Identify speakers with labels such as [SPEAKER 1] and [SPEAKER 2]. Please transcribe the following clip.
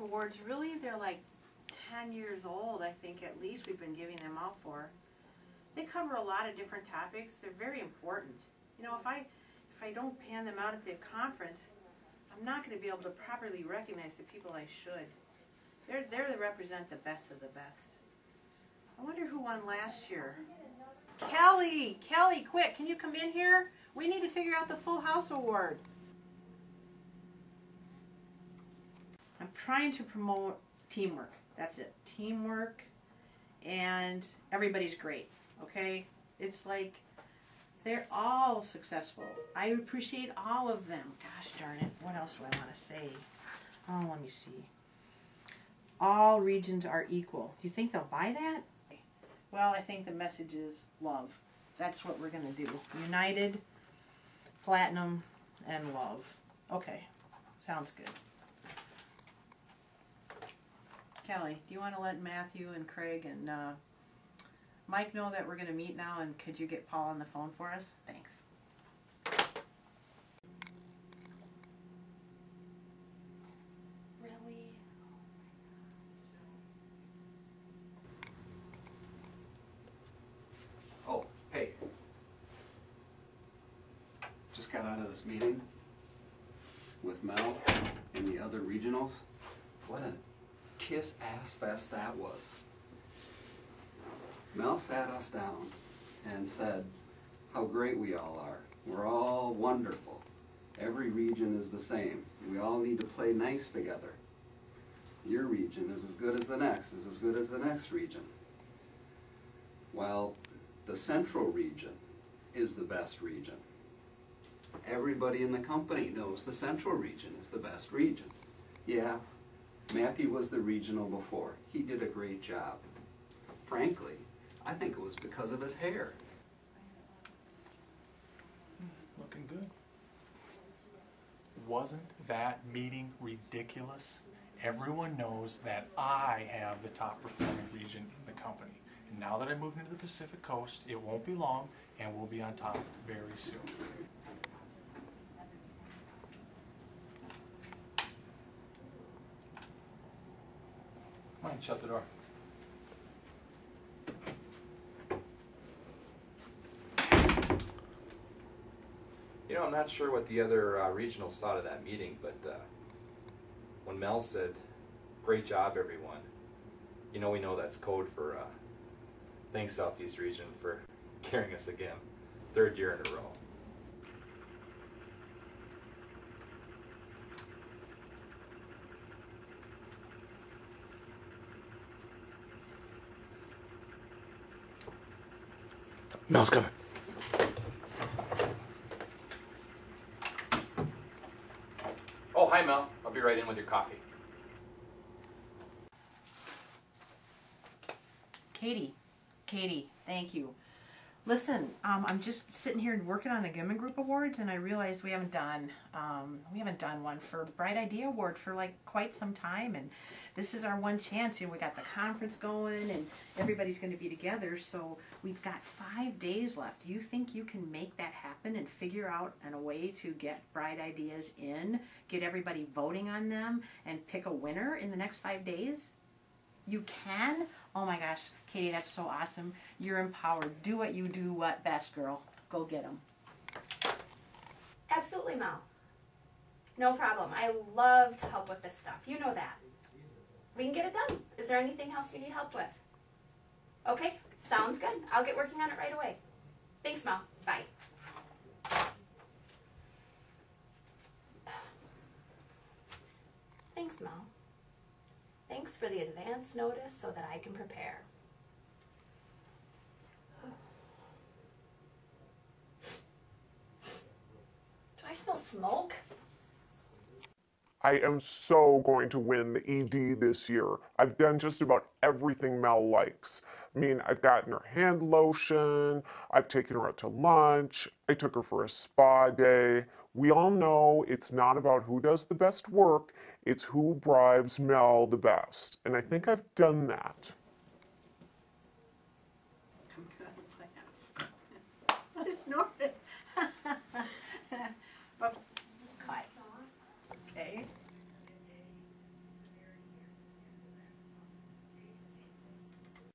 [SPEAKER 1] awards, really, they're like ten years old, I think, at least we've been giving them out for. They cover a lot of different topics, they're very important. You know, if I, if I don't pan them out at the conference, I'm not gonna be able to properly recognize the people I should. They're, they're the represent the best of the best. I wonder who won last year. Kelly, Kelly, quick, can you come in here? We need to figure out the Full House Award. I'm trying to promote teamwork. That's it. Teamwork and everybody's great. Okay? It's like they're all successful. I appreciate all of them. Gosh darn it. What else do I want to say? Oh, let me see. All regions are equal. Do you think they'll buy that? Well, I think the message is love. That's what we're going to do. United, platinum, and love. Okay. Sounds good. Kelly, do you want to let Matthew and Craig and uh, Mike know that we're going to meet now? And could you get Paul on the phone for us? Thanks.
[SPEAKER 2] Really?
[SPEAKER 3] Oh, hey. Just got out of this meeting with Mel and the other regionals. What a kiss ass fest that was. Mel sat us down and said how great we all are. We're all wonderful. Every region is the same. We all need to play nice together. Your region is as good as the next, is as good as the next region. Well, the central region is the best region. Everybody in the company knows the central region is the best region. Yeah, Matthew was the regional before. He did a great job. Frankly, I think it was because of his hair.
[SPEAKER 4] Looking good. Wasn't that meeting ridiculous? Everyone knows that I have the top performing region in the company. And now that I moved into the Pacific Coast, it won't be long and we'll be on top very soon. Shut the door.
[SPEAKER 5] You know, I'm not sure what the other uh, regionals thought of that meeting, but uh, when Mel said, "Great job, everyone," you know, we know that's code for uh, thanks Southeast Region for carrying us again, third year in a row.
[SPEAKER 4] Mel's coming.
[SPEAKER 5] Oh, hi Mel. I'll be right in with your coffee.
[SPEAKER 1] Katie, Katie, thank you. Listen, um, I'm just sitting here and working on the Goodman Group Awards, and I realized we haven't done um, we haven't done one for Bright Idea Award for like quite some time, and this is our one chance. You know, we got the conference going, and everybody's going to be together, so we've got five days left. Do you think you can make that happen and figure out an, a way to get Bright Ideas in, get everybody voting on them, and pick a winner in the next five days? You can? Oh my gosh, Katie, that's so awesome. You're empowered. Do what you do what best, girl. Go get them.
[SPEAKER 2] Absolutely, Mel. No problem. I love to help with this stuff. You know that. We can get it done. Is there anything else you need help with? Okay, sounds good. I'll get working on it right away. Thanks, Mel. Bye. Thanks, Mel. Thanks for the advance notice so that I can prepare. Do I smell smoke?
[SPEAKER 6] I am so going to win the ED this year. I've done just about everything Mel likes. I mean, I've gotten her hand lotion, I've taken her out to lunch, I took her for a spa day. We all know it's not about who does the best work, it's who bribes Mel the best. And I think I've done that.